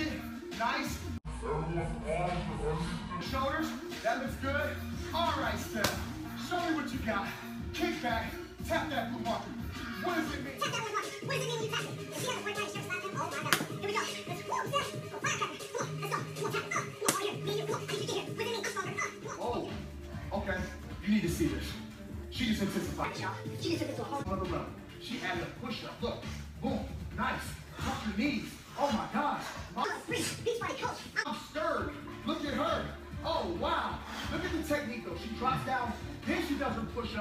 It. Nice. Shoulders. That looks good. All right, Steph. Show me what you got. Kick back. Tap that blue marker. What does it mean? Tap that one mark. What does it mean when you tap it? Does she have a 49 shirt slap him? Oh my god. Here we go. Let's whoa, Steph. Oh, firecracker. Come on, let's go. Come on, tap. Uh, come on, here. Me and you. Come on. I need you to get here. What does it mean? I'm stronger. Uh, come on. Oh, okay. You need to see this. She just intensified. Y'all, She just took it to a whole Another level. She added a push-up. Look. Boom. Nice. Tuck your knees. Oh my God. Coach. I'm stirred. Look at her. Oh wow. Look at the technique though. She drops down, then she does her push-up.